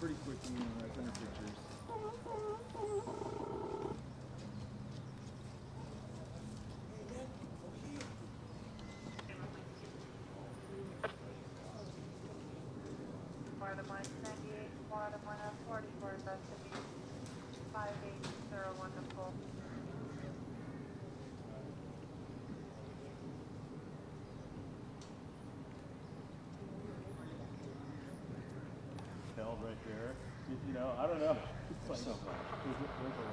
pretty quickly you know. I've Florida 198, Florida 140 for 580. Right there. You, you know, I don't know. It's like, there's, a-